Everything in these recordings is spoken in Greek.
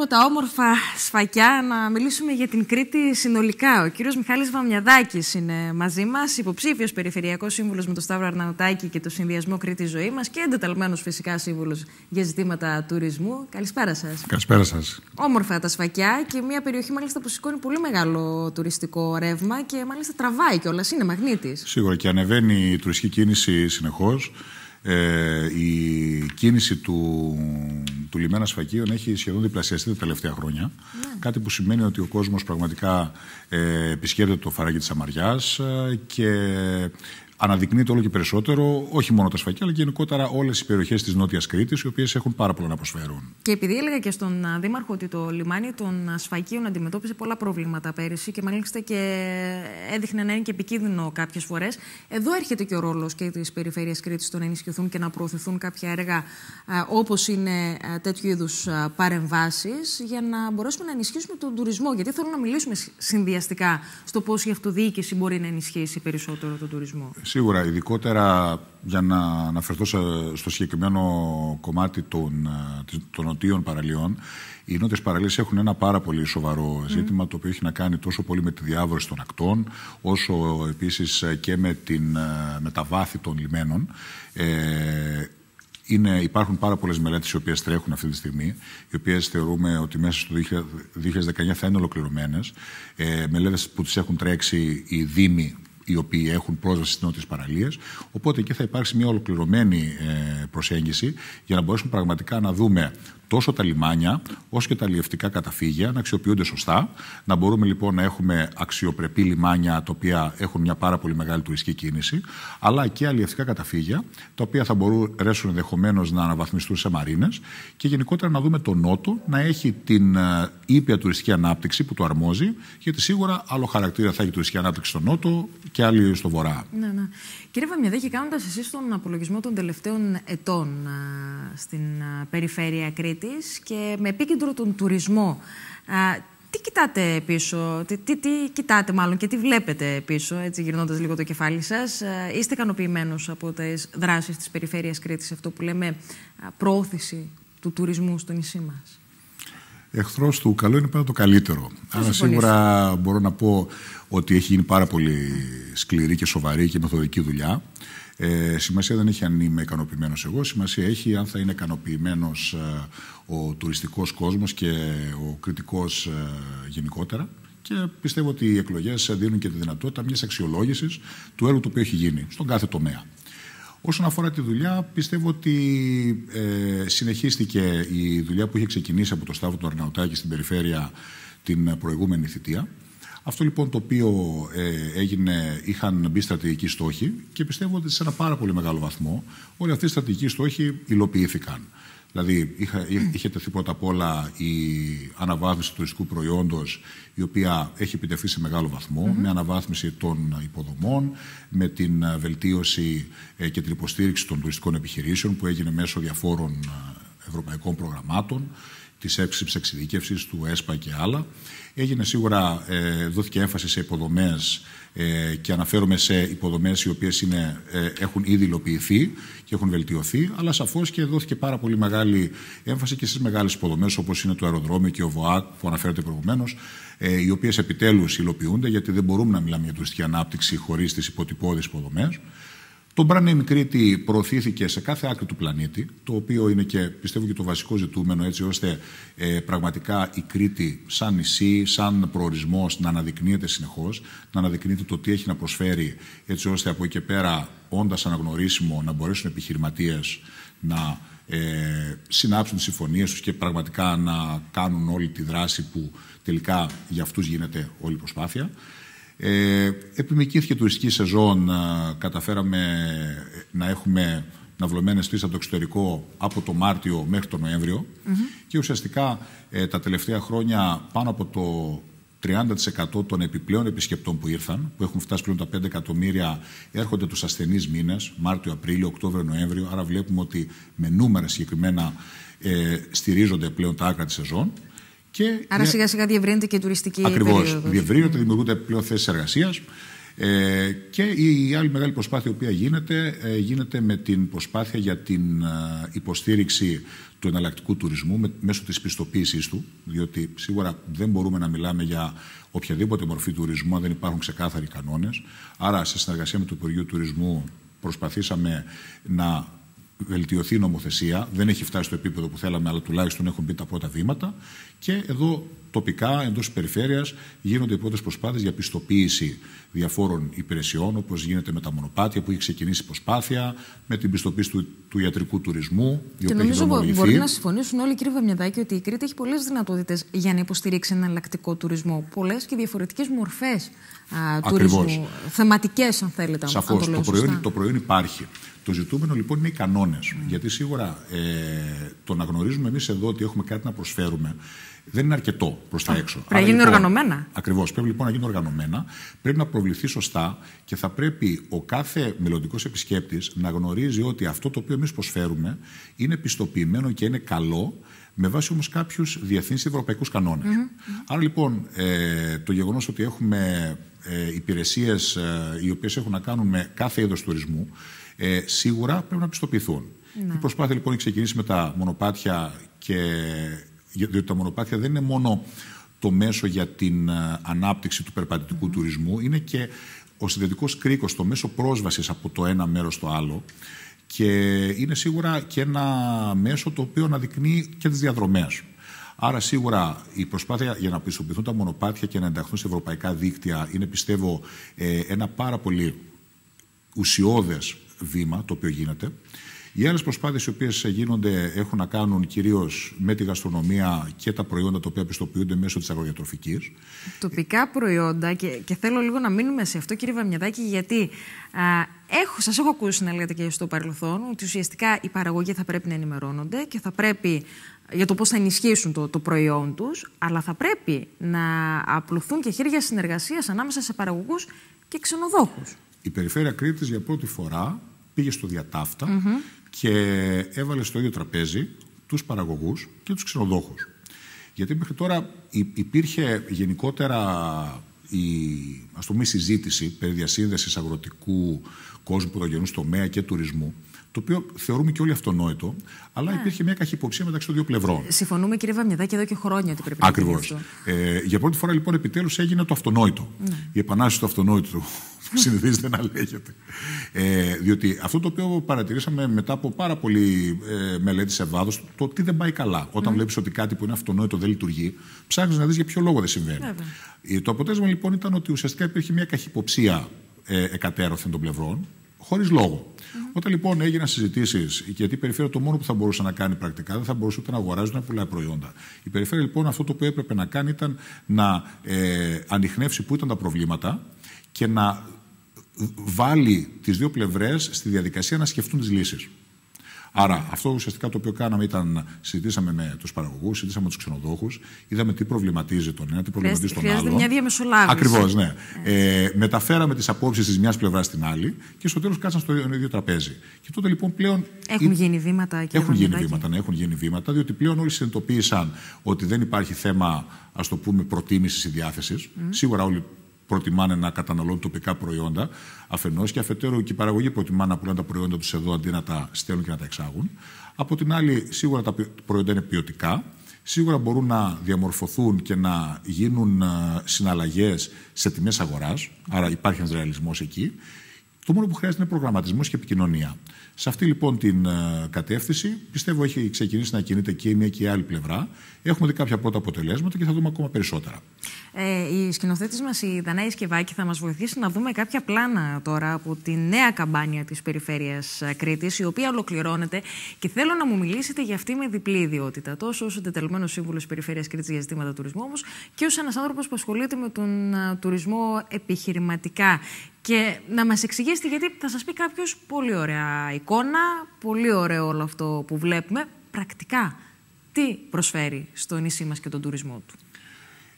από τα όμορφα σφακιά να μιλήσουμε για την Κρήτη συνολικά. Ο κύριος Μιχάλης Βαμιαδάκης είναι μαζί μας, υποψήφιος περιφερειακός σύμβουλος με το Σταύρο Αρναουτάκη και το Συνδυασμό Κρήτη Ζωή μας και εντεταλμένος φυσικά σύμβουλος για ζητήματα τουρισμού. Καλησπέρα σας. Καλησπέρα σας. Όμορφα τα σφακιά και μια περιοχή μάλιστα που σηκώνει πολύ μεγάλο τουριστικό ρεύμα και μάλιστα τραβάει κιόλας, είναι μαγνήτης. Σίγουρα και ανεβαίνει η τουριστική κίνηση συνεχώς. Ε, η κίνηση του, του λιμένα Σφακίων έχει σχεδόν διπλασιαστεί τα τελευταία χρόνια. Ναι. Κάτι που σημαίνει ότι ο κόσμος πραγματικά ε, επισκέπτεται το φαράγγι της Αμαριάς ε, και αναδεικνύεται όλο και περισσότερο όχι μόνο τα σφακιά, αλλά και γενικότερα όλες οι περιοχές της Νότιας Κρήτης, οι οποίες έχουν πάρα πολλά να προσφέρουν. Και επειδή έλεγα και στον Δήμαρχο ότι το λιμάνι των Σφακίων αντιμετώπιζε πολλά προβλήματα πέρυσι και μάλιστα και έδειχνε να είναι και επικίνδυνο κάποιες φορές, εδώ έρχεται και ο ρόλος και της Περιφέρειας Κρήτης στο να ενισχυθούν και να προωθηθούν κάποια έργα όπως είναι τέτοιου είδους παρεμβάσεις για να μπορέσουμε να ενισχύσουμε τον τουρισμό. Γιατί θέλω να μιλήσουμε συνδυαστικά στο πώς η αυτοδιοίκηση μπορεί να ενισχύσει περισσότερο τον τουρισμό. Σίγουρα, ειδικότερα για να αναφερθώ στο συγκεκριμένο κομμάτι των, ε, των νοτίων παραλίων, οι νότιες παραλίες έχουν ένα πάρα πολύ σοβαρό ζήτημα το οποίο έχει να κάνει τόσο πολύ με τη διάβρωση των ακτών όσο επίσης και με, την, ε, με τα βάθη των λιμένων. Ε, είναι, υπάρχουν πάρα πολλές μελέτες οι οποίες τρέχουν αυτή τη στιγμή, οι οποίες θεωρούμε ότι μέσα στο 2019 θα είναι ολοκληρωμένες. Ε, μελέτες που τις έχουν τρέξει οι Δήμοι οι οποίοι έχουν πρόσβαση στις νότιες παραλίες. Οπότε εκεί θα υπάρξει μια ολοκληρωμένη ε, προσέγγιση για να μπορέσουμε πραγματικά να δούμε τόσο τα λιμάνια όσο και τα αλλιευτικά καταφύγια να αξιοποιούνται σωστά. Να μπορούμε λοιπόν να έχουμε αξιοπρεπή λιμάνια τα οποία έχουν μια πάρα πολύ μεγάλη τουριστική κίνηση, αλλά και αλλιευτικά καταφύγια τα οποία θα μπορέσουν ενδεχομένως να αναβαθμιστούν σε μαρίνες και γενικότερα να δούμε τον Νότο να έχει την ε, ήπια τουριστική ανάπτυξη που το αρμόζει, γιατί σίγουρα άλλο χαρακτήρα θα έχει τουριστική ανάπτυξη στο Νότο και άλλη στο Βορρά. Ναι, ναι. Κύριε Βαμιαδέκη, κάνοντας εσείς τον απολογισμό των τελευταίων ετών στην περιφέρεια Κρήτης, και με επίκεντρο τον τουρισμό. τι κοιτάτε πίσω, τι, τι, τι, κοιτάτε μάλλον και τι βλέπετε πίσω, έτσι γυρνώντας λίγο το κεφάλι σας. είστε ικανοποιημένος από τις δράσεις της Περιφέρειας Κρήτης, αυτό που λέμε προώθηση του τουρισμού στο νησί μας; Εχθρός του καλό είναι πάντα το καλύτερο. Άρα σίγουρα μπορώ να πω ότι έχει γίνει πάρα πολύ σκληρή και σοβαρή και μεθοδική δουλειά. Ε, σημασία δεν έχει αν είμαι ικανοποιημένος εγώ, σημασία έχει αν θα είναι ικανοποιημένος ε, ο τουριστικός κόσμος και ο κριτικός ε, γενικότερα. Και πιστεύω ότι οι εκλογές δίνουν και τη δυνατότητα μιας αξιολόγησης του έργου το οποίο έχει γίνει στον κάθε τομέα. Όσον αφορά τη δουλειά, πιστεύω ότι ε, συνεχίστηκε η δουλειά που είχε ξεκινήσει από το Σταύρο του Αρναουτάκη στην περιφέρεια την προηγούμενη θητεία. Αυτό λοιπόν το οποίο ε, έγινε, είχαν μπει στρατηγικοί στόχοι και πιστεύω ότι σε ένα πάρα πολύ μεγάλο βαθμό όλοι αυτοί οι στρατηγικοί στόχοι υλοποιήθηκαν. Δηλαδή, είχα, είχε τεθεί πρώτα απ' όλα η αναβάθμιση του τουριστικού προϊόντος, η οποία έχει επιτευχθεί σε μεγάλο βαθμό, με αναβάθμιση των υποδομών, με την βελτίωση ε, και την υποστήριξη των τουριστικών επιχειρήσεων που έγινε μέσω διαφόρων ε, ευρωπαϊκών προγραμμάτων της έξυψης εξειδίκευσης, του ΕΣΠΑ και άλλα. Έγινε σίγουρα, ε, δόθηκε έμφαση σε υποδομές ε, και αναφέρομαι σε υποδομές οι οποίες είναι, ε, έχουν ήδη υλοποιηθεί και έχουν βελτιωθεί, αλλά σαφώς και δόθηκε πάρα πολύ μεγάλη έμφαση και στις μεγάλες υποδομές όπως είναι το αεροδρόμιο και ο ΒΟΑΚ που αναφέρεται προηγουμένως, ε, οι οποίες επιτέλους υλοποιούνται γιατί δεν μπορούμε να μιλάμε για τουριστική ανάπτυξη χωρίς τις υποτυπώδεις υποδομές. Το Brand Name Κρήτη προωθήθηκε σε κάθε άκρη του πλανήτη, το οποίο είναι και πιστεύω και το βασικό ζητούμενο, έτσι ώστε ε, πραγματικά η Κρήτη σαν νησί, σαν προορισμός να αναδεικνύεται συνεχώς, να αναδεικνύεται το τι έχει να προσφέρει, έτσι ώστε από εκεί και πέρα, όντας αναγνωρίσιμο, να μπορέσουν επιχειρηματίες να ε, συνάψουν τις συμφωνίες τους και πραγματικά να κάνουν όλη τη δράση που τελικά για αυτούς γίνεται όλη η προσπάθεια. Ε, επιμηκύθηκε τουριστική σεζόν, καταφέραμε να έχουμε ναυλωμένες πτήσεις από το εξωτερικό από το Μάρτιο μέχρι τον Νοέμβριο και ουσιαστικά ε, τα τελευταία χρόνια πάνω από το 30% των επιπλέον επισκεπτών που ήρθαν, που έχουν φτάσει πλέον τα 5 εκατομμύρια, έρχονται τους ασθενείς μήνες, Μάρτιο, Απρίλιο, Οκτώβριο, Νοέμβριο. Άρα βλέπουμε ότι με νούμερα συγκεκριμένα ε, στηρίζονται πλέον τα άκρα της σεζόν. Και Άρα σιγά σιγά διευρύνεται και η τουριστική Ακριβώς. Διευρύνεται, δημιουργούνται πλέον θέσεις εργασίας. Ε, και η άλλη μεγάλη προσπάθεια η οποία γίνεται, ε, γίνεται με την προσπάθεια για την ε, υποστήριξη του εναλλακτικού τουρισμού με, μέσω της πιστοποίησης του, διότι σίγουρα δεν μπορούμε να μιλάμε για οποιαδήποτε μορφή τουρισμού αν δεν υπάρχουν ξεκάθαροι κανόνες. Άρα, σε συνεργασία με το Υπουργείο Τουρισμού προσπαθήσαμε να βελτιωθεί η νομοθεσία. Δεν έχει φτάσει στο επίπεδο που θέλαμε, αλλά τουλάχιστον έχουν μπει τα πρώτα βήματα. Και εδώ τοπικά, εντός της περιφέρειας, γίνονται οι πρώτες προσπάθειες για πιστοποίηση διαφόρων υπηρεσιών, όπως γίνεται με τα μονοπάτια που έχει ξεκινήσει η προσπάθεια, με την πιστοποίηση του, του ιατρικού τουρισμού. Και νομίζω ότι μπορεί να συμφωνήσουν όλοι, κύριε Βαμιαδάκη, ότι η Κρήτη έχει πολλές δυνατότητες για να υποστηρίξει ένα εναλλακτικό τουρισμό. Πολλές και διαφορετικές μορφές τουρισμού. Θεματικές, αν θέλετε. Σαφώς. Το, το, προϊόν, το προϊόν υπάρχει. Το ζητούμενο λοιπόν είναι οι κανόνες. Γιατί σίγουρα ε, το να γνωρίζουμε εμείς εδώ ότι έχουμε κάτι να προσφέρουμε δεν είναι αρκετό προς τα έξω. Πρέπει να γίνει λοιπόν, οργανωμένα. Ακριβώς. Πρέπει λοιπόν να γίνει οργανωμένα. Πρέπει να προβληθεί σωστά και θα πρέπει ο κάθε μελλοντικός επισκέπτης να γνωρίζει ότι αυτό το οποίο εμείς προσφέρουμε είναι πιστοποιημένο και είναι καλό με βάση όμως κάποιους διεθνείς ευρωπαϊκούς κανόνες. Άρα λοιπόν ε, το γεγονός ότι έχουμε ε, υπηρεσίες ε, οι οποίες έχουν να κάνουν με κάθε είδος τουρισμού ε, σίγουρα πρέπει να πιστοποιηθούν. Ναι. Η προσπάθεια λοιπόν έχει ξεκινήσει με τα μονοπάτια και διότι τα μονοπάτια δεν είναι μόνο το μέσο για την ε, ανάπτυξη του περπατητικού τουρισμού, είναι και ο συνδετικός κρίκος, το μέσο πρόσβασης από το ένα μέρος στο άλλο και είναι σίγουρα και ένα μέσο το οποίο αναδεικνύει και τις διαδρομές. Άρα σίγουρα η προσπάθεια για να πιστοποιηθούν τα μονοπάτια και να ενταχθούν σε ευρωπαϊκά δίκτυα είναι πιστεύω ε, ένα πάρα πολύ ουσιώδες βήμα το οποίο γίνεται. Οι άλλες προσπάθειες οι οποίες γίνονται έχουν να κάνουν κυρίως με τη γαστρονομία και τα προϊόντα τα οποία πιστοποιούνται μέσω της αγροδιατροφικής. Τοπικά προϊόντα, και, και θέλω λίγο να μείνουμε σε αυτό, κύριε Βαμιαδάκη, γιατί α, έχω, σας έχω ακούσει να λέτε και στο παρελθόν ότι ουσιαστικά οι παραγωγοί θα πρέπει να ενημερώνονται και θα πρέπει για το πώς θα ενισχύσουν το, το προϊόν τους, αλλά θα πρέπει να απλωθούν και χέρια συνεργασίας ανάμεσα σε παραγωγούς και ξενοδόχους. Η Περιφέρεια Κρήτης για πρώτη φορά πήγε στο διατάφτα και έβαλε στο ίδιο τραπέζι τους παραγωγούς και τους ξενοδόχους. Γιατί μέχρι τώρα υπήρχε γενικότερα η ας το συζήτηση περί διασύνδεσης αγροτικού κόσμου, πρωτογενού τομέα και τουρισμού, το οποίο θεωρούμε και όλοι αυτονόητο, αλλά yeah. υπήρχε μια καχυποψία μεταξύ των δύο πλευρών. Συμφωνούμε, κύριε Βαμιαδάκη, εδώ και χρόνια ότι πρέπει Ακριβώς. να γίνει αυτό. Ε, για πρώτη φορά, λοιπόν, επιτέλους έγινε το αυτονόητο. Ναι. Η επανάσταση του αυτονόητου συνηθίζεται να λέγεται. Ε, διότι αυτό το οποίο παρατηρήσαμε μετά από πάρα πολύ ε, μελέτη σε βάθος, το τι δεν πάει καλά. Όταν mm. βλέπεις ότι κάτι που είναι αυτονόητο δεν λειτουργεί, ψάχνεις να δεις για ποιο λόγο δεν συμβαίνει. Ε, το αποτέλεσμα λοιπόν ήταν ότι ουσιαστικά υπήρχε μια καχυποψία ε, εκατέρωθεν των πλευρών, χωρίς λόγο. Όταν λοιπόν έγιναν συζητήσεις, γιατί η περιφέρεια το μόνο που θα μπορούσε να κάνει πρακτικά δεν θα μπορούσε ούτε να αγοράζει ούτε να πουλάει προϊόντα. Η περιφέρεια λοιπόν αυτό το οποίο έπρεπε να κάνει ήταν να ε, ανοιχνεύσει πού ήταν τα προβλήματα και να βάλει τις δύο πλευρές στη διαδικασία να σκεφτούν τις λύσεις. Άρα, αυτό ουσιαστικά το οποίο κάναμε ήταν συζητήσαμε με τους παραγωγούς, συζητήσαμε με τους ξενοδόχους, είδαμε τι προβληματίζει τον ένα, τι προβληματίζει τον άλλο. Χρειάζεται μια διαμεσολάβηση. Ακριβώς, ναι. Ε, μεταφέραμε τις απόψεις της μιας πλευράς στην άλλη και στο τέλος κάτσαν στο ίδιο τραπέζι. Και τότε λοιπόν πλέον. Έχουν γίνει βήματα, κύριε Έχουν γίνει βήματα, ναι, έχουν γίνει βήματα, διότι πλέον όλοι συνειδητοποίησαν ότι δεν υπάρχει θέμα, ας το πούμε, προτίμησης ή διάθεσης. Mm. Σίγουρα όλοι προτιμάνε να καταναλώνουν τοπικά προϊόντα αφενός και αφετέρου και οι παραγωγοί προτιμάνε να πουλάνε τα προϊόντα τους εδώ αντί να τα στέλνουν και να τα εξάγουν. Από την άλλη, σίγουρα τα προϊόντα είναι ποιοτικά. Σίγουρα μπορούν να διαμορφωθούν και να γίνουν ε, συναλλαγές σε τιμές αγοράς. Άρα υπάρχει ένας ρεαλισμός εκεί. Το μόνο που χρειάζεται είναι προγραμματισμός και επικοινωνία. Σε αυτή λοιπόν την ε, κατεύθυνση πιστεύω έχει ξεκινήσει να κινείται και η μία και η άλλη πλευρά. Έχουμε δει κάποια πρώτα αποτελέσματα και θα δούμε ακόμα περισσότερα. Ε, η σκηνοθέτης μας, η Δανάη Σκευάκη, θα μας βοηθήσει να δούμε κάποια πλάνα τώρα από τη νέα καμπάνια της Περιφέρειας Κρήτης, η οποία ολοκληρώνεται και θέλω να μου μιλήσετε για αυτή με διπλή ιδιότητα. Τόσο ως εντεταλμένος σύμβουλος Περιφέρειας Κρήτης για ζητήματα τουρισμού, όμως και ως ένας άνθρωπος που ασχολείται με τον τουρισμό επιχειρηματικά. Και να μας εξηγήσετε, γιατί θα σας πει κάποιος πολύ ωραία εικόνα, πολύ ωραίο όλο αυτό που βλέπουμε, πρακτικά τι προσφέρει στο νησί μας και τον τουρισμό του;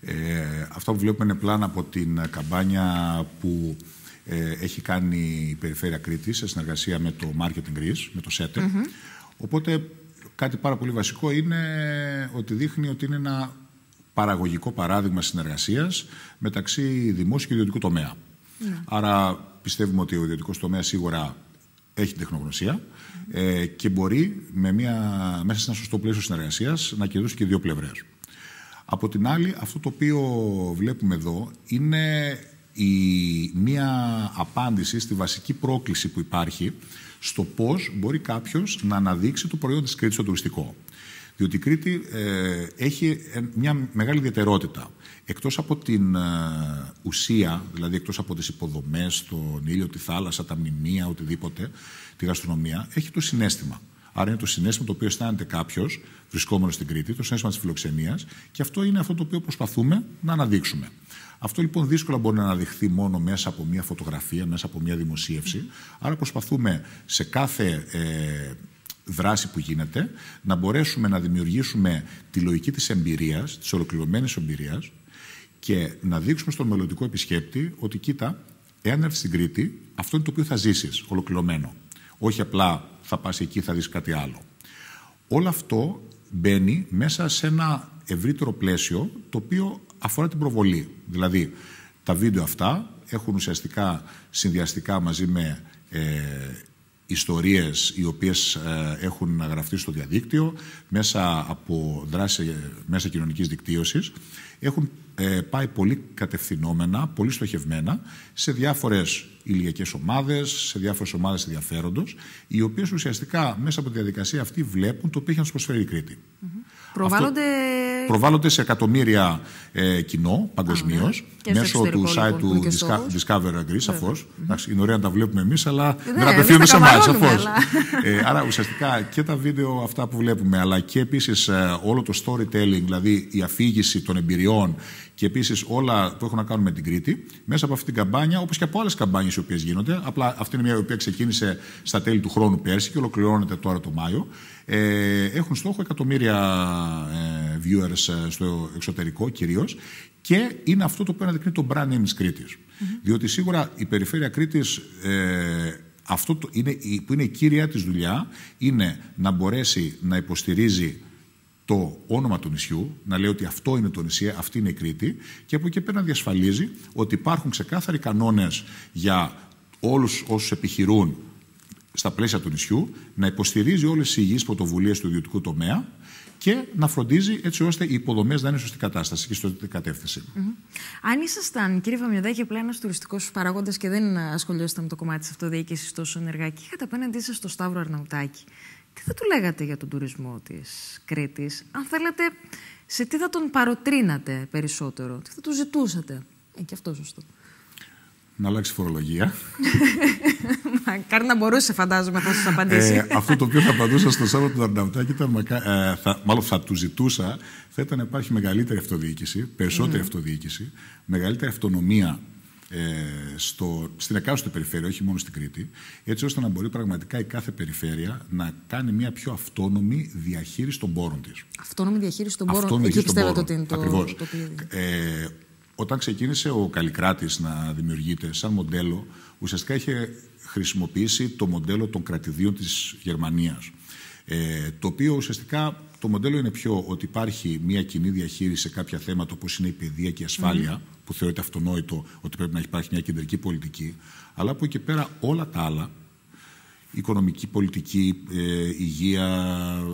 Ε, αυτό που βλέπουμε είναι πλάνα από την καμπάνια που ε, έχει κάνει η Περιφέρεια Κρήτης σε συνεργασία με το Marketing Greece, με το ΣΕΤΕ. Οπότε κάτι πάρα πολύ βασικό είναι ότι δείχνει ότι είναι ένα παραγωγικό παράδειγμα συνεργασίας μεταξύ δημόσιου και ιδιωτικού τομέα. Ναι. Άρα πιστεύουμε ότι ο ιδιωτικός τομέας σίγουρα έχει τεχνογνωσία ε, και μπορεί με μια, μέσα σε ένα σωστό πλαίσιο συνεργασίας να κερδίσει και δύο πλευρές. Από την άλλη, αυτό το οποίο βλέπουμε εδώ είναι η, μια απάντηση στη βασική πρόκληση που υπάρχει στο πώς μπορεί κάποιος να αναδείξει το προϊόν της Κρήτης στο τουριστικό. Διότι η Κρήτη ε, έχει μια μεγάλη ιδιαιτερότητα. Εκτός από την ε, ουσία, δηλαδή εκτός από τις υποδομές, τον ήλιο, τη θάλασσα, τα μνημεία, οτιδήποτε, τη γαστρονομία, έχει το συνέστημα. Άρα είναι το συνέστημα το οποίο αισθάνεται κάποιος βρισκόμενος στην Κρήτη, το συνέστημα της φιλοξενίας, και αυτό είναι αυτό το οποίο προσπαθούμε να αναδείξουμε. Αυτό λοιπόν δύσκολα μπορεί να αναδειχθεί μόνο μέσα από μια φωτογραφία, μέσα από μια δημοσίευση. Άρα προσπαθούμε σε κάθε ε, δράση που γίνεται να μπορέσουμε να δημιουργήσουμε τη λογική της εμπειρίας, της ολοκληρωμένης εμπειρίας και να δείξουμε στον μελλοντικό επισκέπτη ότι κοίτα, εάν έρθεις στην Κρήτη, αυτό είναι το οποίο θα ζήσεις ολοκληρωμένο. Όχι απλά θα πας εκεί, θα δεις κάτι άλλο. Όλο αυτό μπαίνει μέσα σε ένα ευρύτερο πλαίσιο το οποίο αφορά την προβολή. Δηλαδή, τα βίντεο αυτά έχουν ουσιαστικά συνδυαστικά μαζί με ε, ιστορίες οι οποίες ε, έχουν γραφτεί στο διαδίκτυο μέσα από δράση μέσα κοινωνικής δικτύωσης έχουν ε, πάει πολύ κατευθυνόμενα, πολύ στοχευμένα σε διάφορες ηλιακές ομάδες, σε διάφορες ομάδες ενδιαφέροντος οι οποίες ουσιαστικά μέσα από τη διαδικασία αυτή βλέπουν το οποίο έχει να τους προσφέρει η Κρήτη. Προβάλλονται... προβάλλονται σε εκατομμύρια ε, κοινό παγκοσμίως ναι. μέσω του site λοιπόν, του Discover Greece, σαφώς. Είναι ωραία να τα βλέπουμε εμείς, αλλά ναι, δεν απευθύνονται σε εμάς, σαφώς. ε, άρα ουσιαστικά και τα βίντεο αυτά που βλέπουμε, αλλά και επίσης ε, όλο το storytelling, δηλαδή η αφήγηση των εμπειριών και επίσης όλα που έχουν να κάνουν με την Κρήτη, μέσα από αυτή την καμπάνια, όπως και από άλλες καμπάνιες οι οποίες γίνονται. Απλά αυτή είναι μια η οποία ξεκίνησε στα τέλη του χρόνου πέρσι και ολοκληρώνεται τώρα το Μάιο. Ε, έχουν στόχο εκατομμύρια ε, viewers ε, στο εξωτερικό κυρίως και είναι αυτό το οποίο αναδεικνύει το brand name της Κρήτης. Διότι σίγουρα η περιφέρεια Κρήτης. Ε, αυτό το είναι, που είναι η κύρια της δουλειά είναι να μπορέσει να υποστηρίζει το όνομα του νησιού, να λέει ότι αυτό είναι το νησί, αυτή είναι η Κρήτη και από εκεί πέρα να διασφαλίζει ότι υπάρχουν ξεκάθαροι κανόνες για όλους όσους επιχειρούν στα πλαίσια του νησιού, να υποστηρίζει όλες τις υγιείς πρωτοβουλίες του ιδιωτικού τομέα και να φροντίζει έτσι ώστε οι υποδομές να είναι σωστή κατάσταση και σωστή κατεύθυνση. Mm-hmm. Αν ήσασταν, κύριε Βαμιαδάκη, απλά ένα τουριστικό παράγοντα και δεν ασχολιόσασταν με το κομμάτι της αυτοδιοίκησης τόσο ενεργά και είχατε απέναντί σας το Σταύρο Αρναουτάκη, τι θα του λέγατε για τον τουρισμό της Κρήτης, αν θέλετε, σε τι θα τον παροτρύνατε περισσότερο, τι θα του ζητούσατε; Ε, και αυτό σωστό. Να αλλάξει φορολογία. Μακάρι να μπορούσε, φαντάζομαι, θα σας απαντήσει. Ε, αυτό το οποίο θα απαντούσα στο Σάββατο του Αρναουτάκη ήταν, ε, θα, μάλλον θα του ζητούσα, θα ήταν να υπάρχει μεγαλύτερη αυτοδιοίκηση, περισσότερη mm. αυτοδιοίκηση, μεγαλύτερη αυτονομία ε, στο, στην εκάστοτε περιφέρεια, όχι μόνο στην Κρήτη, έτσι ώστε να μπορεί πραγματικά η κάθε περιφέρεια να κάνει μια πιο αυτόνομη διαχείριση των πόρων της. Αυτόνομη διαχείριση των πόρων. Εκεί πιστεύετε ότι είναι το, Ακριβώς. το, ε, όταν ξεκίνησε ο Καλλικράτης να δημιουργείται σαν μοντέλο, ουσιαστικά είχε χρησιμοποιήσει το μοντέλο των κρατηδίων της Γερμανίας. Ε, το οποίο ουσιαστικά το μοντέλο είναι πιο ότι υπάρχει μια κοινή διαχείριση σε κάποια θέματα όπως είναι η παιδεία και η ασφάλεια, που θεωρείται αυτονόητο ότι πρέπει να υπάρχει μια κεντρική πολιτική, αλλά από εκεί πέρα όλα τα άλλα οικονομική πολιτική, ε, υγεία,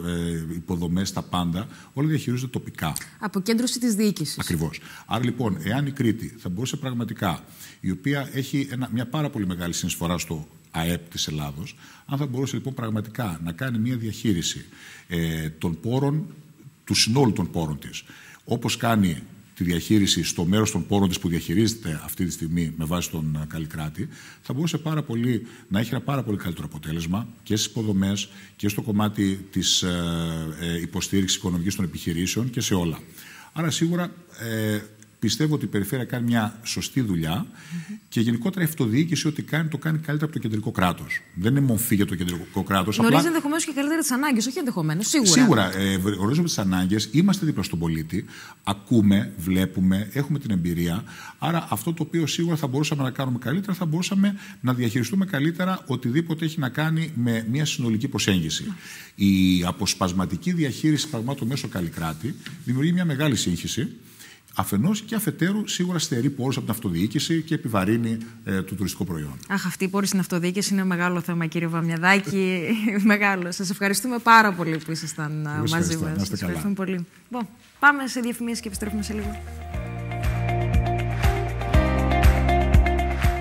ε, υποδομές, τα πάντα, όλα διαχειρίζονται τοπικά. Αποκέντρωση της διοίκησης. Ακριβώς. Άρα λοιπόν, εάν η Κρήτη θα μπορούσε πραγματικά, η οποία έχει ένα, μια πάρα πολύ μεγάλη συνεισφορά στο ΑΕΠ της Ελλάδος, αν θα μπορούσε λοιπόν πραγματικά να κάνει μια διαχείριση ε, των πόρων, του συνόλου των πόρων της, όπως κάνει τη διαχείριση στο μέρος των πόρων της που διαχειρίζεται αυτή τη στιγμή με βάση τον ε, Καλλικράτη, θα μπορούσε πάρα πολύ, να έχει ένα πάρα πολύ καλύτερο αποτέλεσμα και στις υποδομές και στο κομμάτι της ε, ε, υποστήριξης οικονομικής των επιχειρήσεων και σε όλα. Άρα σίγουρα ε, Πιστεύω ότι η περιφέρεια κάνει μια σωστή δουλειά και γενικότερα η αυτοδιοίκηση ό,τι κάνει το κάνει καλύτερα από το κεντρικό κράτος. Δεν είναι μορφή για το κεντρικό κράτος. Γνωρίζεις απλά... ενδεχομένως και καλύτερα τις ανάγκες, όχι ενδεχομένως, σίγουρα. Σίγουρα. Ε, γνωρίζουμε τις ανάγκες, είμαστε δίπλα στον πολίτη, ακούμε, βλέπουμε, έχουμε την εμπειρία. Άρα αυτό το οποίο σίγουρα θα μπορούσαμε να κάνουμε καλύτερα, θα μπορούσαμε να διαχειριστούμε καλύτερα οτιδήποτε έχει να κάνει με μια συνολική προσέγγιση. Η αποσπασματική διαχείριση πραγμάτων μέσω καλλικράτη δημιουργεί μια μεγάλη σύγχυση Αφενός και αφετέρου, σίγουρα στερεί πόρους από την αυτοδιοίκηση και επιβαρύνει ε, το τουριστικό προϊόν. Αχ, αυτή η πόρη στην αυτοδιοίκηση είναι μεγάλο θέμα, κύριε Βαμιαδάκη. μεγάλο. Σας ευχαριστούμε πάρα πολύ που ήσασταν μαζί μας. Ευχαριστούμε πολύ. πάμε σε διαφημίσεις και επιστρέφουμε σε λίγο.